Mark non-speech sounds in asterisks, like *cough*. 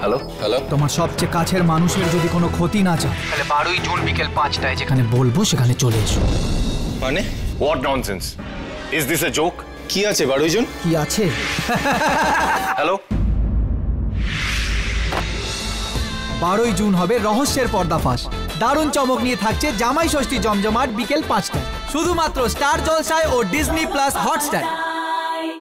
Hello hello তোমার সবচেয়ে কাছের মানুষের যদি কোনো ক্ষতি না চাও তাহলে বারোই জুন বিকেল পাঁচটায় যেখানে বলব সেখানে চলে এসো। মানে? What nonsense is this a joke কি আছে বারোই জুন? কি আছে? *laughs* হ্যালো বারোই জুন হবে রহস্যের পর্দাফাশ দারুণ চমক নিয়ে থাকছে জামাই ষষ্ঠী জমজমাট বিকেল পাঁচটায়। শুধুমাত্র স্টার জলসায় ও ডিজনি প্লাস হটস্টার।